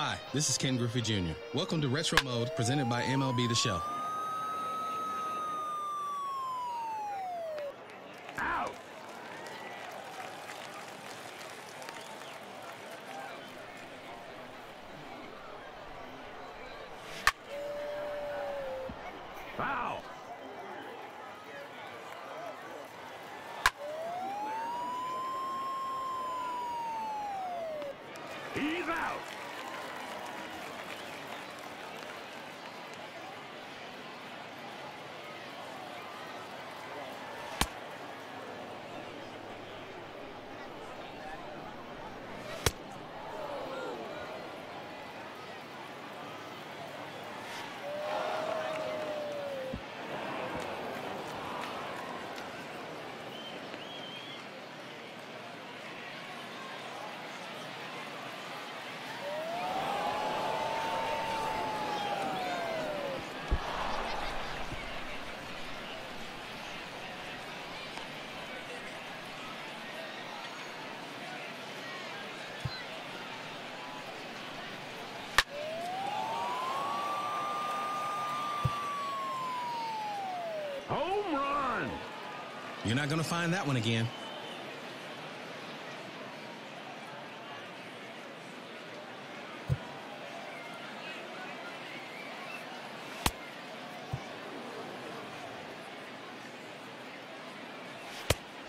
Hi, this is Ken Griffey Jr. Welcome to Retro Mode, presented by MLB The Show. He's out! Home run! You're not going to find that one again.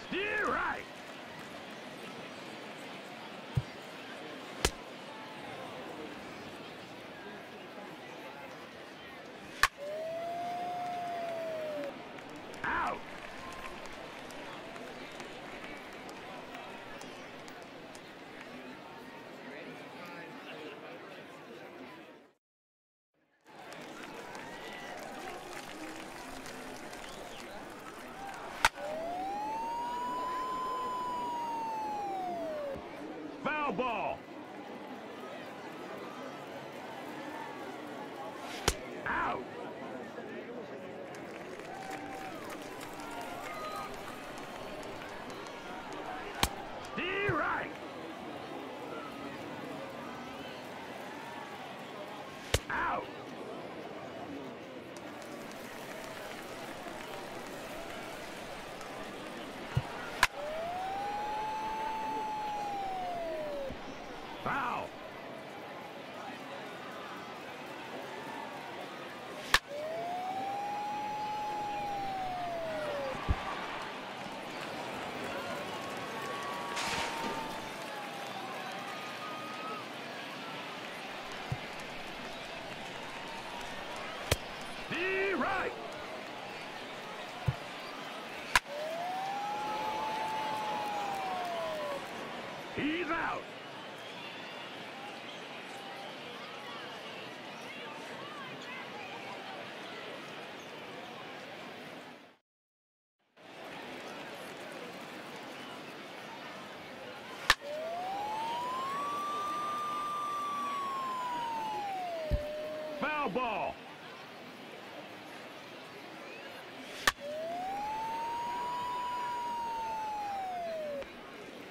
Steer right! Out! Foul ball! Out! Steer right! Out! Foul! Steer right! He's out! Ball!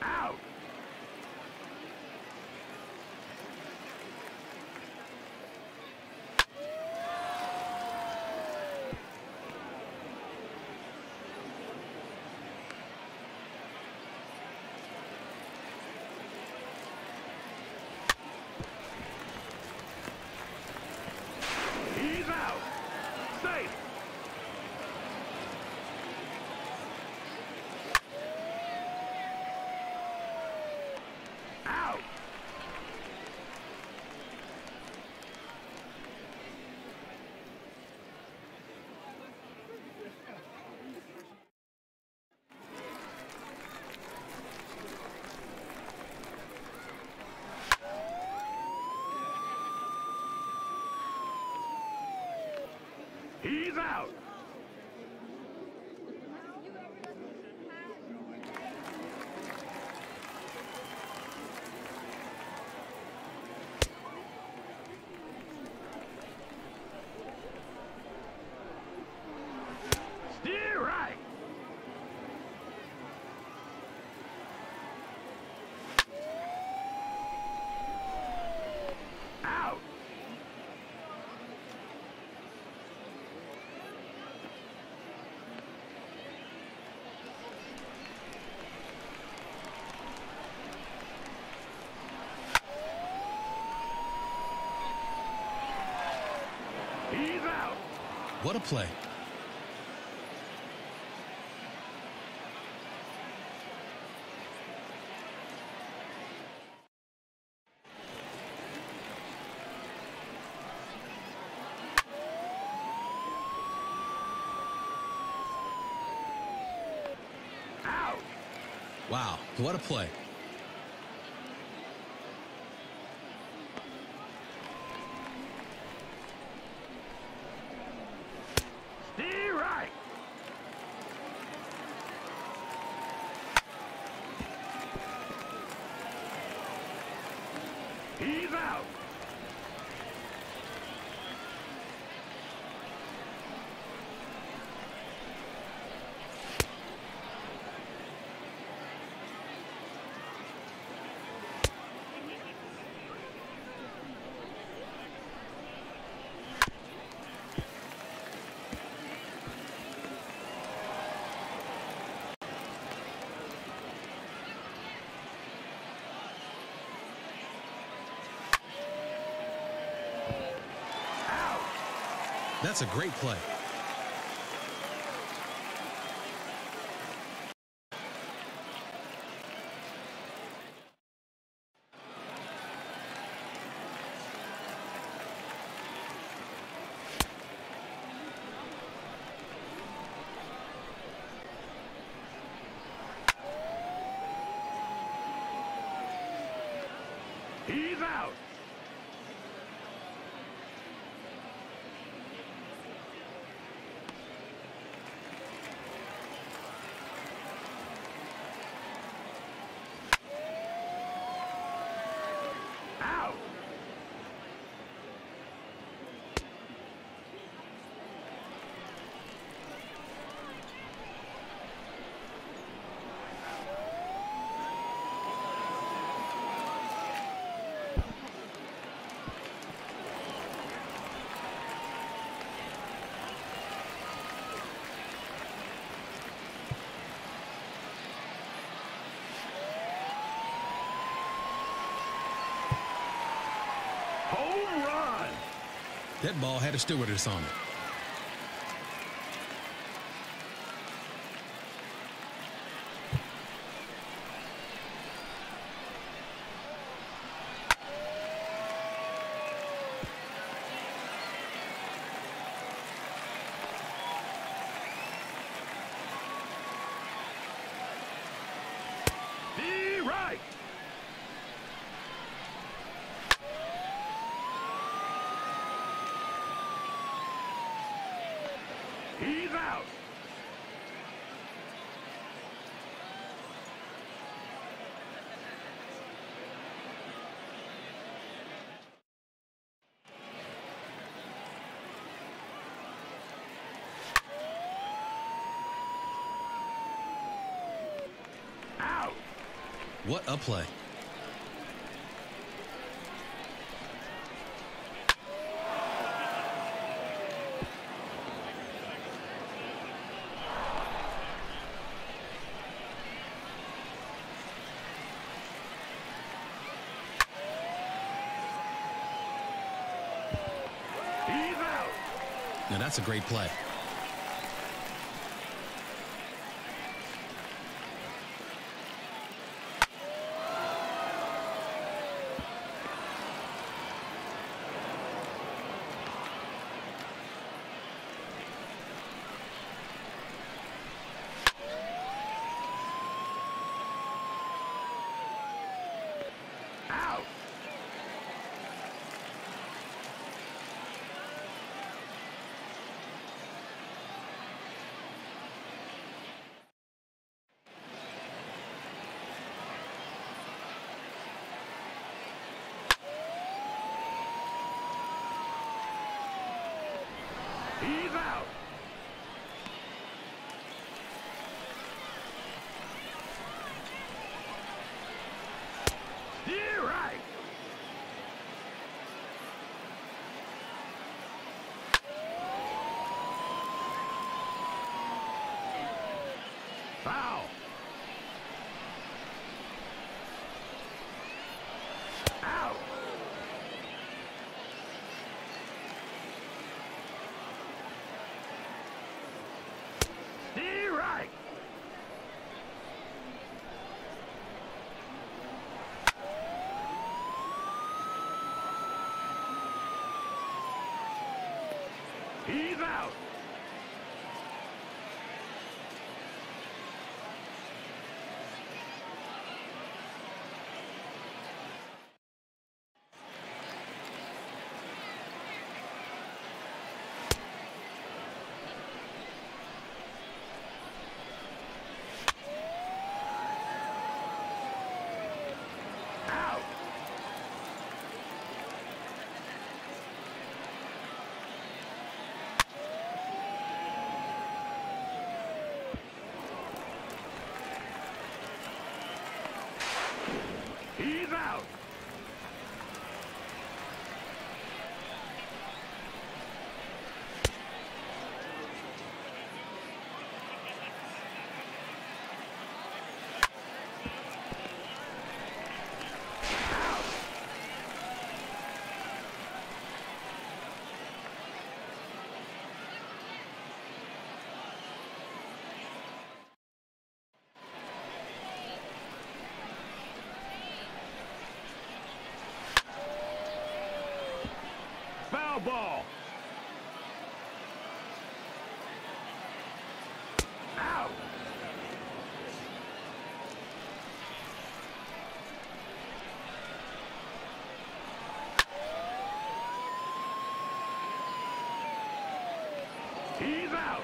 Out! He's out! Safe! Out! He's out! What a play. Wow, what a play. He's out. Out. That's a great play. He's out. Out. Home run. That ball had a stewardess on it. Be right. He's out. Out. What a play. Now that's a great play. Out. He's out. You're right. Foul. Out. He's out. Out. He's out. Foul ball. Out. He's out.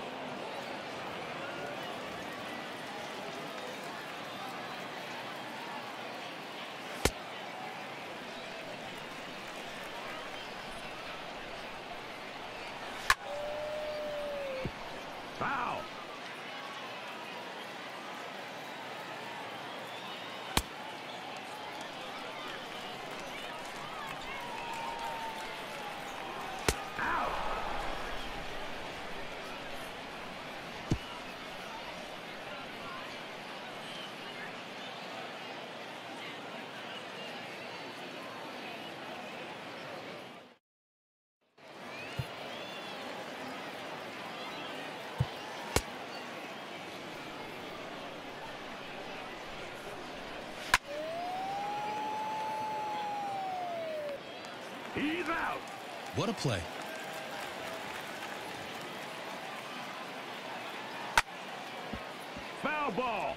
Foul. Out. He's out. What a play. Foul ball.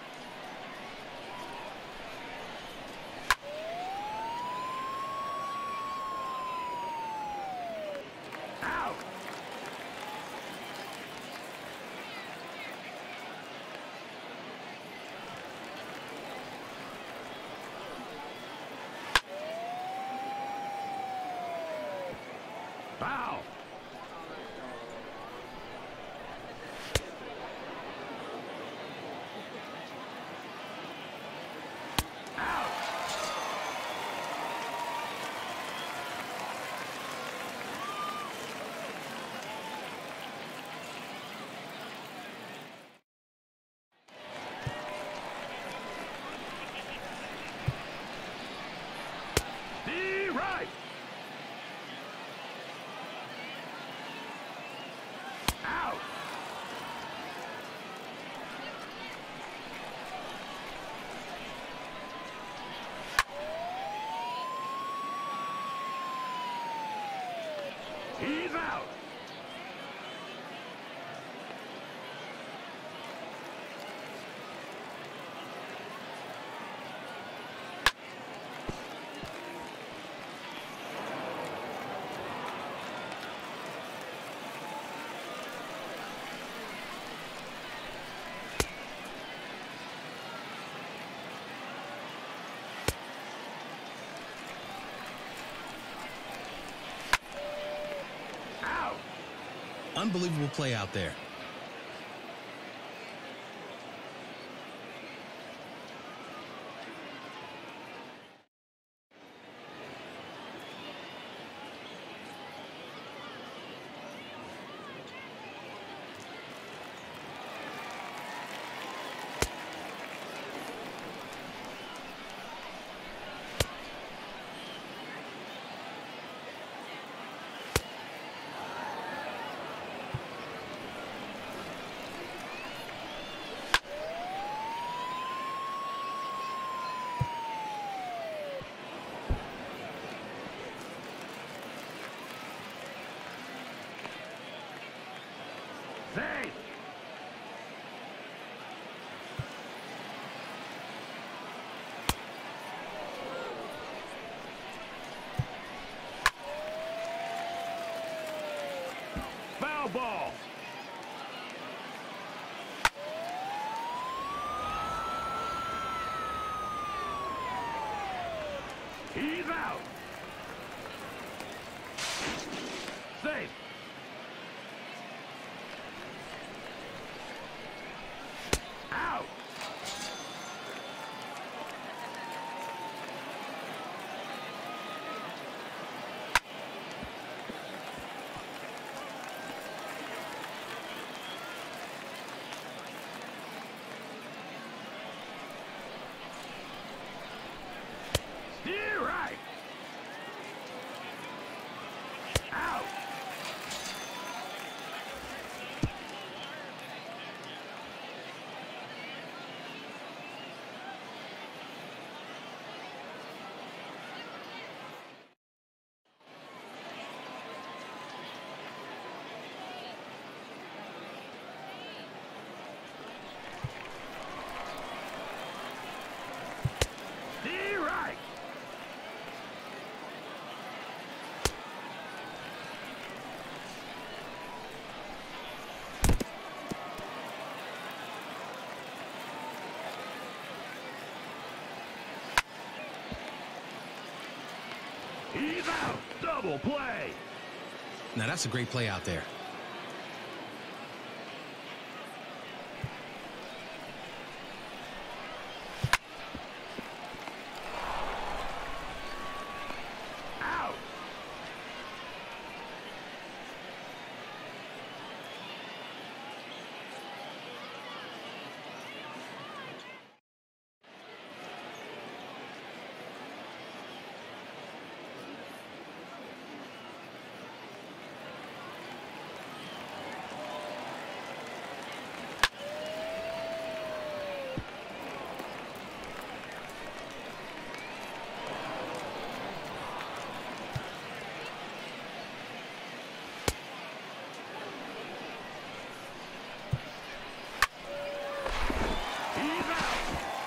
Out. Foul. Out. D right. Out. He's out. Out. Unbelievable play out there. He's out. Double play. Now that's a great play out there. Out. He's out.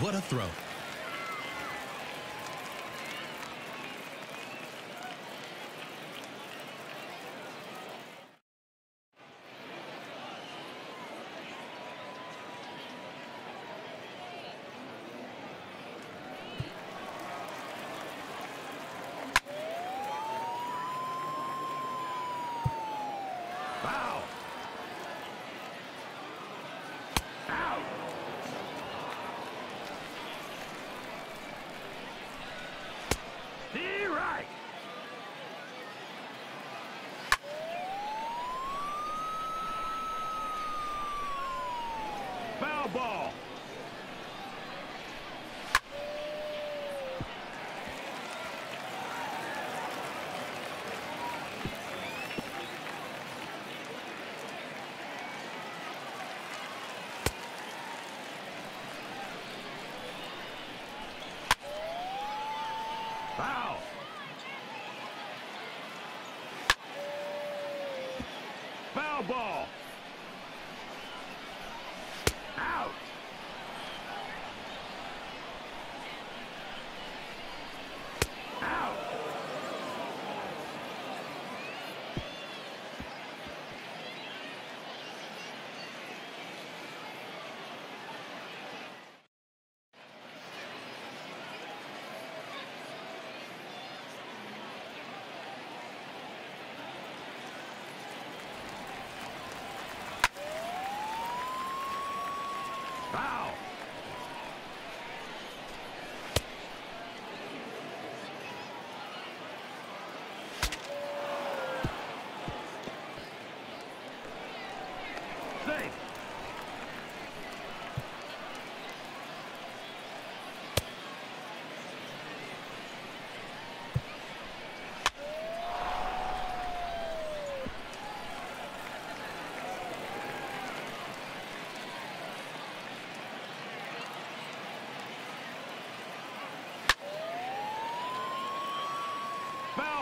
What a throw.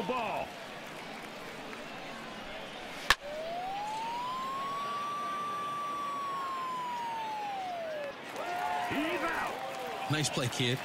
Ball. He's out. Nice play, kid.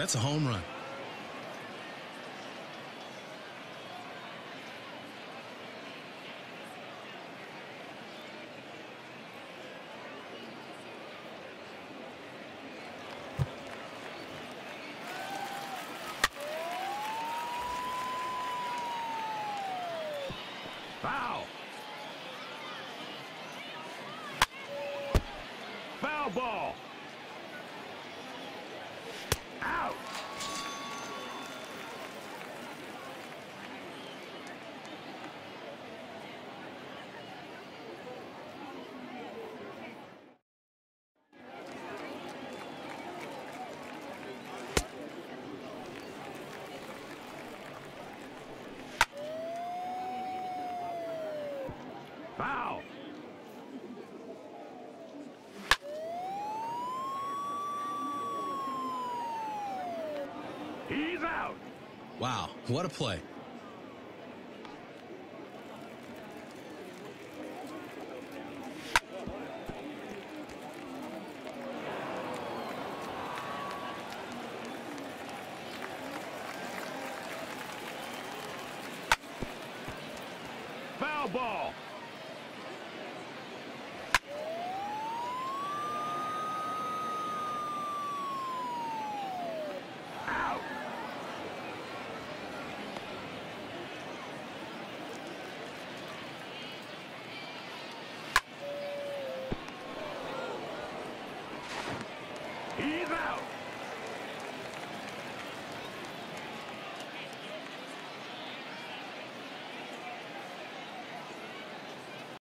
That's a home run. Foul. Foul ball. Out. Foul. He's out. Wow, what a play. Foul ball.